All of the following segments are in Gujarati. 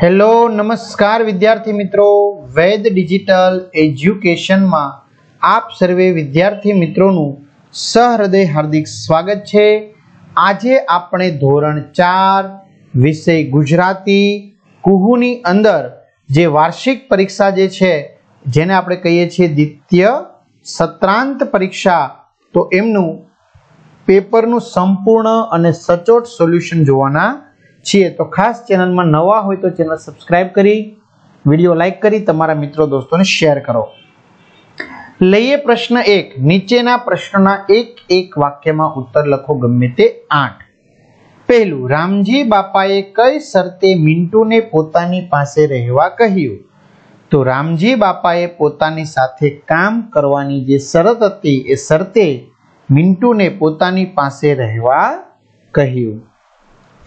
હેલો, નમસ્કાર વિદ્યાર્થી મિત્રો. વેદ ડિજિટલ એજ્યુકેશનમાં આપ સર્વે વિદ્યાર્થી મિત્રોનું સહૃદય હાર્દિક સ્વાગત છે. આજે આપણે ધોરણ ચાર વિષય ગુજરાતી કુહુની અંદર જે વાર્ષિક પરીક્ષા જે છે, જેને આપણે કહીએ છીએ દ્વિતીય સત્રાંત પરીક્ષા, તો એમનું પેપરનું સંપૂર્ણ અને સચોટ સોલ્યુશન જોવાના છીએ તો ખાસ ચેનલમાં નવા હોય તો ચેનલ સબસ્ક્રાઈબ કરી, વીડિયો લાઈક કરી, તમારા મિત્રો દોસ્તોને શેર કરો. લઈએ પ્રશ્ન એક. નીચેના પ્રશ્નના એક એક વાક્યમાં ઉત્તર લખો ગમે તે આઠ. પહેલું, રામજી બાપાએ કઈ શરતે મિન્ટુને પોતાની પાસે રહેવા કહ્યું? તો રામજી બાપાએ પોતાની સાથે કામ કરવાની જે શરત હતી, એ શરતે મિન્ટુને પોતાની પાસે રહેવા કહ્યું.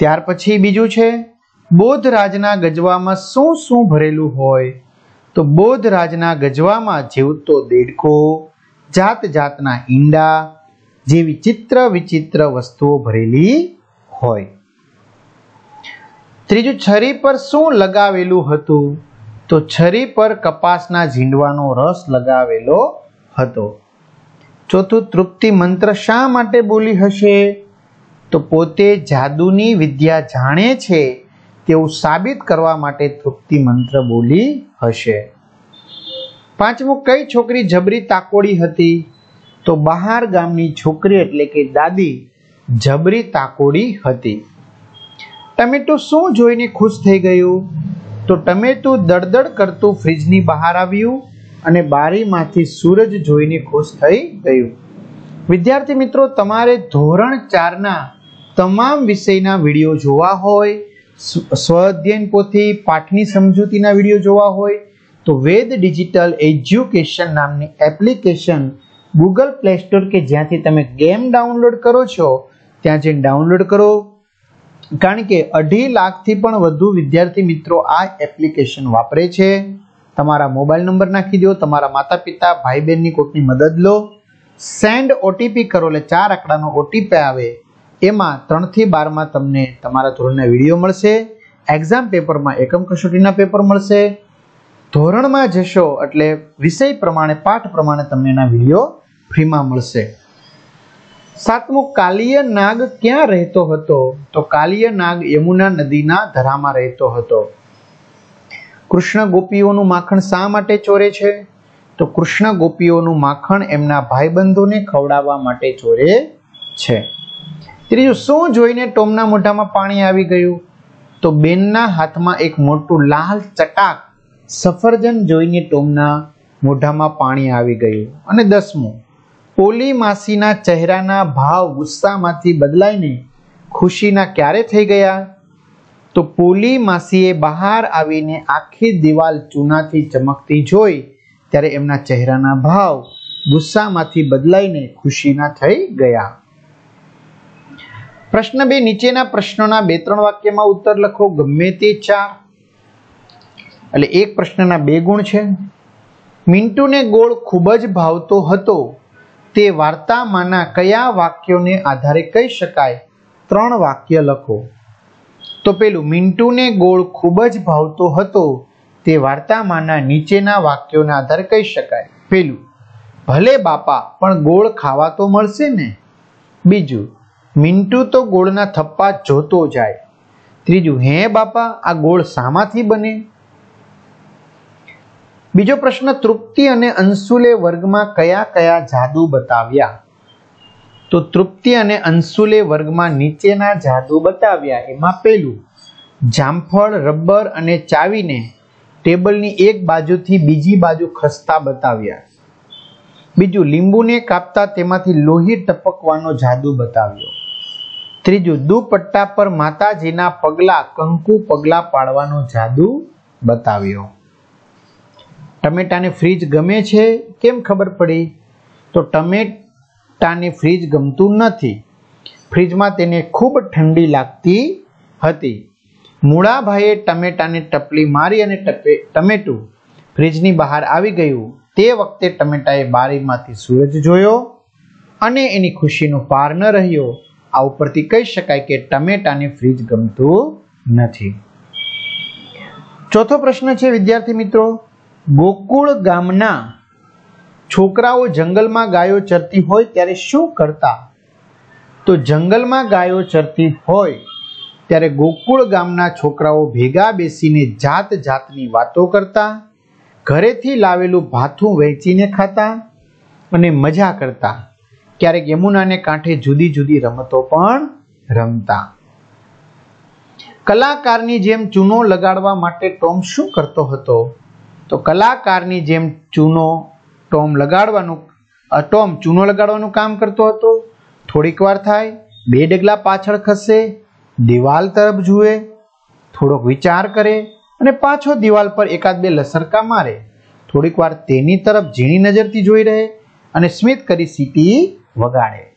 ત્યાર પછી બીજું છે બોધ રાજના ગજવામાં શું શું ભરેલું હોય? તો બોધ રાજના ગજવામાં જીવતો દેડકો, જાત જાતના ઈંડા જેવી ચિત્ર વિચિત્ર વસ્તુઓ ભરેલી હોય. ત્રીજું, છરી પર શું લગાવેલું હતું? તો છરી પર કપાસના ઝીંડવાનો રસ લગાવેલો હતો. ચોથું, તૃપ્તિ મંત્ર શા માટે બોલી હશે? તો પોતે જાદુની વિદ્યા જાણે છે તેવું સાબિત કરવા માટે તૃપ્તિ મંત્ર બોલી હશે. પાંચમું, કઈ છોકરી જબરી તાકોડી હતી? તો બહાર ગામની છોકરી એટલે કે દાદી જબરી તાકોડી હતી. ટમેટું શું જોઈને ખુશ થઈ ગયું? તો ટમેટું દળદળ કરતું ફ્રીજની બહાર આવ્યું અને બારીમાંથી સૂરજ જોઈને ખુશ થઈ ગયું. વિદ્યાર્થી મિત્રો, તમારે ધોરણ ચારના તમામ વિષયના વીડિયો જોવા હોય સ્વઅધ્યયન પોથી પાઠની સમજૂતીના વીડિયો જોવા હોય, તો વેદ ડિજિટલ એજ્યુકેશન નામની એપ્લિકેશન ગૂગલ પ્લે સ્ટોર કે જ્યાંથી તમે ગેમ ડાઉનલોડ કરો છો, ત્યાં જઈને ડાઉનલોડ કરો. કારણ કે અઢી લાખથી પણ વધુ વિદ્યાર્થી મિત્રો આ એપ્લિકેશન વાપરે છે. તમારા મોબાઈલ નંબર નાખી દો, તમારા માતા પિતા ભાઈ બહેનની કોઈકની મદદ લો. સેન્ડ ઓટીપી કરો એટલે ચાર આંકડાનો ઓટીપી આવે. એમાં ત્રણથી બારમાં તમને તમારા ધોરણના વીડિયો મળશે એક્ઝામ પેપરમાં એકમ કસોટીના પેપર મળશે. ધોરણમાં જશો એટલે વિષય પ્રમાણે, પાઠ પ્રમાણે તમને એના વીડિયો ફ્રીમાં મળશે. સાતમું, કાલિય નાગ ક્યાં રહેતો હતો? તો કાલિય નાગ યમુના નદીના ધરામાં રહેતો હતો. કૃષ્ણ ગોપીઓનું માખણ શા માટે ચોરે છે? તો કૃષ્ણ ગોપીઓનું માખણ એમના ભાઈબંધોને ખવડાવવા માટે ચોરે છે. ત્રીજું, શું જોઈને ટોમના મોઢામાં પાણી આવી ગયું? તો બેનના હાથમાં એક મોટું લાલ ચટાક સફરજન જોઈને ટોમના મોઢામાં પાણી આવી ગયું. અને દસમું પોલી માસીના ચહેરાના ભાવ ગુસ્સામાંથી બદલાઈને ખુશીના ક્યારે થઈ ગયા? તો પોલી માસીએ બહાર આવીને આખી દિવાલ ચૂનાથી ચમકતી જોઈ, ત્યારે એમના ચહેરાના ભાવ ગુસ્સામાંથી બદલાઈને ખુશીના થઈ ગયા. પ્રશ્ન બે, નીચેના પ્રશ્નોના બે, ત્રણ વાક્યમાં ઉત્તર લખો. ગમે તે ચાર. એટલે એક પ્રશ્નના બે ગુણ છે. મિન્ટુને ગોળ ખૂબ જ ભાવતો હતો. તે વાર્તામાંના કયા વાક્યોને આધારે કહી શકાય? ત્રણ વાક્ય લખો. તો પેલું, મિન્ટુને ગોળ ખૂબ જ ભાવતો હતો. તે વાર્તામાંના નીચેના વાક્યોના આધારે કહી શકાય. પેલું, ભલે બાપા, પણ ગોળ ખાવા તો મળશે ને? બીજું મિન્ટુ તો ગોળના થપ્પા જોતો જાય. ત્રીજું, હે બાપા, આ ગોળ શામાંથી બને? બીજો પ્રશ્ન, તૃપ્તિ અને અંશુલે વર્ગમાં કયા કયા જાદુ બતાવ્યા? તો તૃપ્તિ અને અંશુલે વર્ગમાં નીચેના જાદુ બતાવ્યા. એમાં પેલું, જામફળ, રબર અને ચાવીને ટેબલની એક બાજુથી બીજી બાજુ ખસતા બતાવ્યા. બીજું, લીંબુને કાપતા તેમાંથી લોહી ટપકવાનો જાદુ બતાવ્યો. ત્રીજું, દુપટ્ટા પર માતાજીના પગલા, કંકુ પગલા પાડવાનો જાદુ બતાવ્યો. ટમેટાને ફ્રીજ ગમે છે? કેમ ખબર પડી? તો ટમેટાને ફ્રીજ ગમતું નથી. ફ્રીજમાં તેને ખૂબ ઠંડી લાગતી હતી. મૂળાભાઈએ ટમેટાને ટપલી મારી અને ટપે, ટમેટું ફ્રીજની બહાર આવી ગયું. તે વખતે ટમેટાએ બારીમાંથી સૂરજ જોયો અને એની ખુશીનો પાર ન રહ્યો. આ ઉપરથી કહી શકાય કે ટમેટાને ફ્રીજ ગમતું નથી. ચોથો પ્રશ્ન છે, વિદ્યાર્થી મિત્રો, ગોકુળ ગામના છોકરાઓ જંગલમાં ગાયો ચરતી હોય ત્યારે શું કરતા? તો જંગલમાં ગાયો ચરતી હોય ત્યારે ગોકુળ ગામના છોકરાઓ ભેગા બેસીને જાત જાતની વાતો કરતા, ઘરેથી લાવેલું ભાથું વહેંચીને ખાતા અને મજા કરતા. ક્યારેક યમુનાને કાંઠે જુદી જુદી રમતો પણ રમતા. કલાકારની જેમ ચૂનો લગાડવા માટે ટોમ શું કરતો હતો? તો કલાકારની જેમ ચૂનો, ટોમ લગાડવાનું ટોમ ચૂનો લગાડવાનું કામ કરતો હતો. થોડીક વાર થાય, બે ડગલા પાછળ ખસે, દિવાલ તરફ જુએ, થોડોક વિચાર કરે અને પાછો દિવાલ પર એકાદ બે લસરકા મારે. થોડીક વાર તેની તરફ ઝીણી નજરથી જોઈ રહે અને સ્મિત કરી સીટી વગાડે.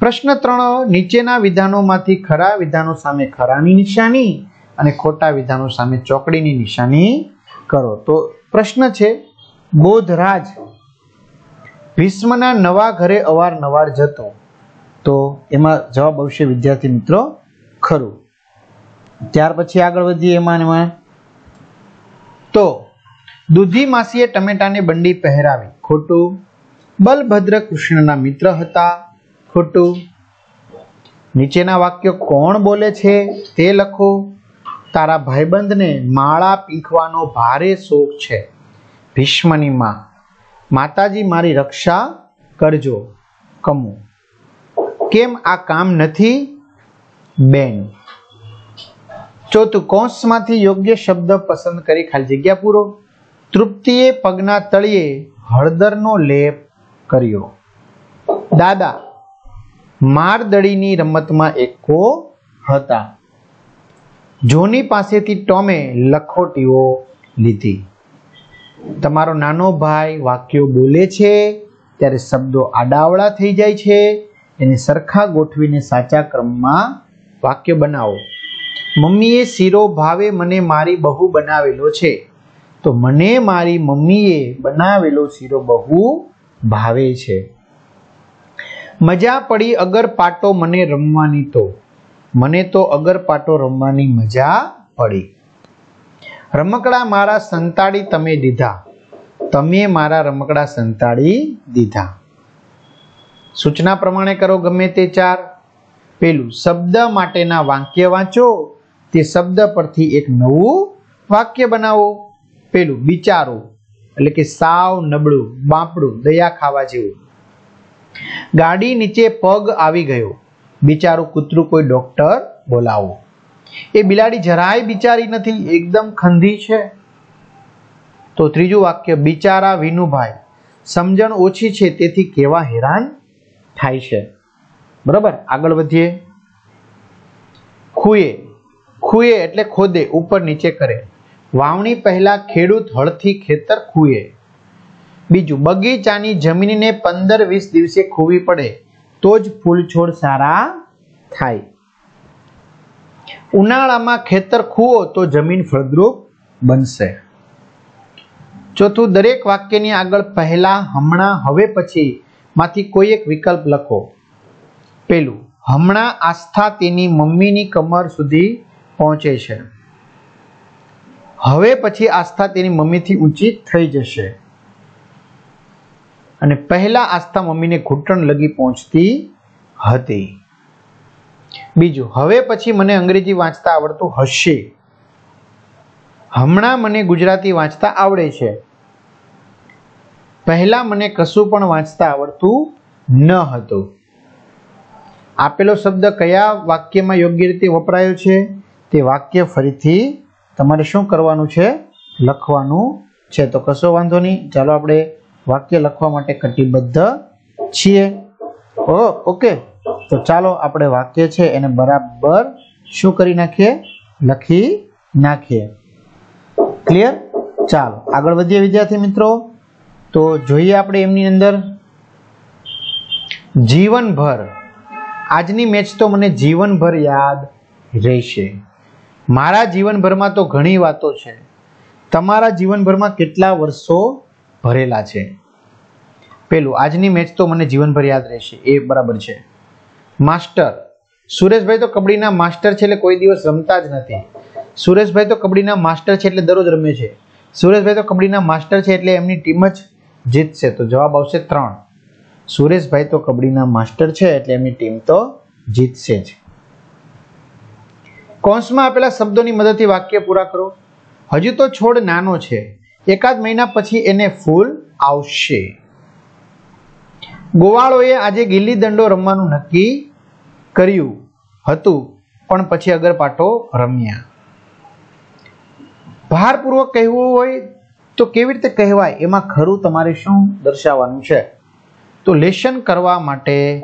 પ્રશ્ન ત્રણ, નીચેના વિધાનોમાંથી ખરા વિધાનો સામે ખરાની નિશાની અને ખોટા વિધાનો સામે ચોકડીની નિશાની કરો. તો પ્રશ્ન છે બોધરાજ ભીષ્મના નવા ઘરે અવારનવાર જતો. તો એમાં જવાબ આવશે વિદ્યાર્થી મિત્રો ખરું. ત્યાર પછી આગળ વધીએ એમાં એમાં. તો દૂધી માસીએ ટમેટાને બંડી પહેરાવી. ખોટું. બલભદ્ર કૃષ્ણના મિત્ર હતા. ખોટું. નીચેના વાક્યો કોણ બોલે છે તે લખો. તારા ભાઈબંધને માળા પીંખવાનો ભારે શોખ છે. ભીષ્મની માં, માતાજી મારી રક્ષા કરજો, કમુ. કેમ આ કામ નથી? બેન ચોથું કૌંસમાંથી યોગ્ય શબ્દ પસંદ કરી ખાલી જગ્યા પૂરો. તૃપ્તિએ પગના તળિયે હળદરનો લેપ કર્યો. દાદા, મારદડીની રમતમાં એકો હતા. જોની પાસેથી ટોમે લખોટીઓ લીધી. તમારો નાનો ભાઈ વાક્યો બોલે છે, ત્યારે શબ્દો આડાવડા થઈ જાય છે, એને સરખા ગોઠવીને સાચા ક્રમમાં વાક્ય બનાવો. મમ્મીએ શીરો ભાવે મને મારી બહુ બનાવેલો છે. તો મને મારી મમ્મીએ બનાવેલો શીરો બહુ ભાવે છે. મજા પડી અગર પાટો મને રમવાની તો. મને તો અગર પાટો રમવાની મજા પડી. રમકડા મારા સંતાડી તમે દીધા. તમે મારા રમકડા સંતાડી દીધા. સૂચના પ્રમાણે કરો ગમે તે ચાર. પેલું, શબ્દ માટેના વાક્ય વાંચો. તે શબ્દ પરથી એક નવું વાક્ય બનાવો. પેલું બિચારો એટલે કે સાવ નબળું, બાપડું, દયા ખાવા જેવું. ગાડી નીચે પગ આવી ગયો. બિચારું કૂતરું કોઈ ડોક્ટર બોલાવો. એ બિલાડી જરાય બિચારી નથી, એકદમ ખંધી છે. તો ત્રીજું વાક્ય, બિચારા વિનુભાઈ, સમજણ ઓછી છે, તેથી કેવા હેરાન થાય છે. બરાબર? આગળ વધીએ. ખુએ ખુએ એટલે ખોદે, ઉપર નીચે કરે. વાવણી પહેલા ખેડૂત હળથી ખેતર ખૂએ. બીજું, બગીચાની જમીનને પંદર વીસ દિવસે ખૂવી પડે, તો જ ફૂલ છોડ સારા થાય. ઉનાળામાં ખેતર ખૂવો તો જમીન ફળદ્રુપ બનશે. ચોથું, દરેક વાક્યની આગળ પહેલા, હમણાં, હવે પછી માંથી કોઈ એક વિકલ્પ લખો. પેલું, હમણાં આસ્થા તેની મમ્મીની કમર સુધી પહોંચે છે. હવે પછી આસ્થા તેની મમ્મીથી ઊંચી થઈ જશે. અને પહેલા આસ્થા મમ્મીને ઘૂંટણ લગી પહોંચતી હતી. બીજું, હવે પછી મને અંગ્રેજી વાંચતા આવડતું હશે. હમણાં મને ગુજરાતી વાંચતા આવડે છે. પહેલા મને કશું પણ વાંચતા આવડતું ન હતું. આપેલો શબ્દ કયા વાક્યમાં યોગ્ય રીતે વપરાયો છે? તે વાક્ય ફરીથી તમારે શું કરવાનું છે? લખવાનું છે. તો કશો વાંધો નહીં. ચાલો આપણે વાક્ય લખવા માટે કટિબદ્ધ છીએ. Oh, okay. તો ચાલો આપણે વાક્ય છે એને બરાબર શું કરી નાખીએ? લખી નાખીએ. ક્લિયર ચાલો. આગળ વધીએ વિદ્યાર્થી મિત્રો. તો જોઈએ આપણે એમની અંદર. જીવનભર. આજની મેચ તો મને જીવનભર યાદ રહેશે. મારા જીવનભરમાં તો ઘણી વાતો છે. તમારા જીવનભરમાં કેટલા વર્ષો ભરેલા છે? પેલું, આજની મેચ તો મને જીવનભર યાદ રહેશે. એ બરાબર છે. માસ્ટર. સુરેશભાઈ તો કબડ્ડીના માસ્ટર છે એટલે કોઈ દિવસ રમતા જ નથી. સુરેશભાઈ તો કબડ્ડીના માસ્ટર છે એટલે દરરોજ રમે છે. સુરેશભાઈ તો કબડ્ડીના માસ્ટર છે એટલે એમની ટીમ જ જીતશે. તો જવાબ આવશે ત્રણ. સુરેશભાઈ તો કબડ્ડીના માસ્ટર છે એટલે એમની ટીમ તો જીતશે જ. કૌંસમાં આપેલા શબ્દોની મદદથી વાક્ય પૂરા કરો. હજુ તો છોડ નાનો છે. એકાદ મહિના પછી એને ફૂલ આવશે. ગોવાળોએ આજે ગિલ્લી દંડો રમવાનું નક્કી કર્યું હતું, પણ પછી અગરપાટો રમ્યા. ભારપૂર્વક કહેવું હોય તો કેવી રીતે કહેવાય? એમાં ખરું તમારે શું દર્શાવવાનું છે? તો લેશન કરવા માટે,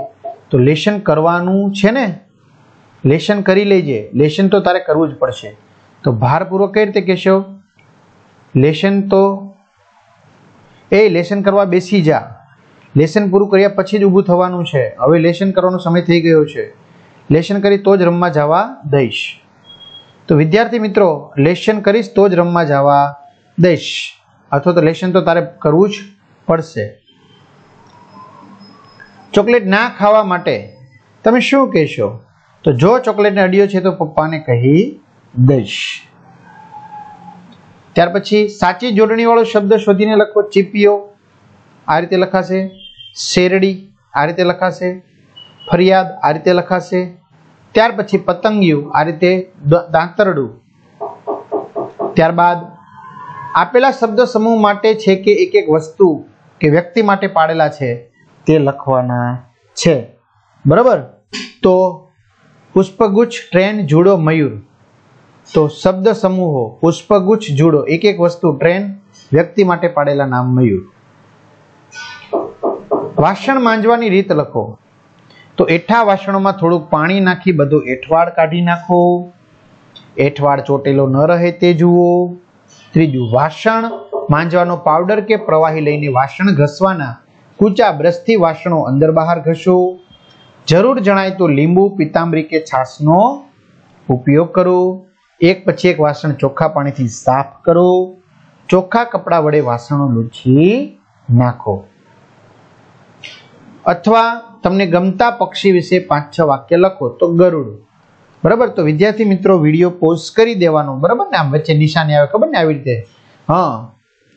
તો લેશન કરવાનું છે ને? લેશન કરી લેજે. લેશન તો તારે કરવું જ પડશે. તો ભારપૂર્વક કઈ રીતે કહેશો? લેશન તો એ લેશન કરવા બેસી જા. લેશન પૂરું કર્યા પછી જ ઊભું થવાનું છે. હવે લેશન કરવાનો સમય થઈ ગયો છે. લેશન કરી તો જ રમવા જવા દઈશ. તો વિદ્યાર્થી મિત્રો, લેશન કરીશ તો જ રમવા જવા દઈશ. અથવા તો લેશન તો તારે કરવું જ પડશે. ચોકલેટ ના ખાવા માટે તમે શું કહેશો? તો જો ચોકલેટને અડ્યો છે તો પપ્પાને કહી દઈશ. ત્યાર પછી સાચી જોડણીવાળો શબ્દ શોધીને લખો ચીપીઓ આ રીતે લખાશે. શેરડી, આ રીતે લખાશે. ફરિયાદ, આ રીતે લખાશે. ત્યાર પછી પતંગિયું, આ રીતે દાંતરડું. ત્યારબાદ, આપેલા શબ્દ સમૂહ માટે છે કે એક એક વસ્તુ કે વ્યક્તિ માટે પાડેલા છે તે લખવાના છે. બરાબર? તો પુષ્પગુચ્છ ટ્રેન જુડો મયુર. તો શબ્દ સમૂહો, પુષ્પગુચ્છ જુડો. એક એક વસ્તુ ટ્રેન વ્યક્તિ માટે પાડેલા નામ મયુર. વાસણ માંજવાની રીત લખો. તો એઠા વાસણોમાં થોડુંક પાણી નાખી, બધું એઠવાડ કાઢી નાખો. એઠવાડ ચોટેલો ન રહે તે જુઓ. ત્રીજું, વાસણ માંજવાનો પાવડર કે પ્રવાહી લઈને વાસણ ઘસવાના. કૂચા બ્રશથી વાસણો અંદર બહાર ઘસો. જરૂર જણાય તો લીંબુ પિતાંબરી કે છાશનો ઉપયોગ કરો. એક પછી એક વાસણ ચોખ્ખા પાણીથી સાફ કરો. ચોખ્ખા કપડા વડે વાસણો લૂછી નાખો. અથવા તમને ગમતા પક્ષી વિશે પાંચ છ વાક્ય લખો તો ગરુડ. બરાબર? તો વિદ્યાર્થી મિત્રો, વીડિયો પોઝ કરી દેવાનો. બરાબર ને? આમ વચ્ચે નિશાની આવે. ખબર ને? આવી રીતે. હા.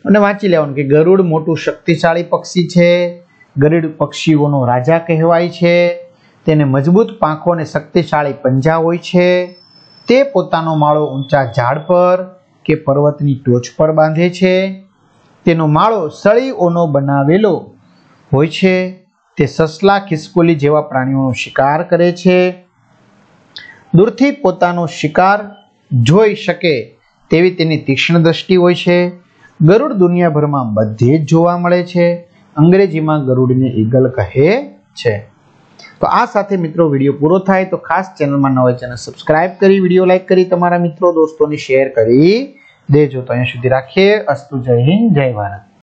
અને વાંચી લેવાનું કે ગરુડ મોટું શક્તિશાળી પક્ષી છે. ગરુડ પક્ષીઓનો રાજા કહેવાય છે. તેને મજબૂત પાંખો અને શક્તિશાળી પંજા હોય છે. તે પોતાનો માળો ઊંચા ઝાડ પર કે પર્વતની ટોચ પર બાંધે છે. તેનો માળો સળીઓનો બનાવેલો હોય છે. તે સસલા ખિસકોલી જેવા પ્રાણીઓનો શિકાર કરે છે. દૂરથી પોતાનો શિકાર જોઈ શકે તેવી તેની તીક્ષ્ણ દ્રષ્ટિ હોય છે. ગરુડ દુનિયાભરમાં બધે જ જોવા મળે છે. અંગ્રેજીમાં ગરુડને ઈગલ કહે છે. તો આ સાથે મિત્રો વીડિયો પૂરો થાય તો ખાસ ચેનલમાં ન હોય ચેનલ સબસ્ક્રાઇબ કરી, વીડિયો લાઈક કરી, તમારા મિત્રો, દોસ્તોને શેર કરી દેજો. તો અહીંયા સુધી રાખીએ. અસ્તુ જય હિન્દ, જય ભારત.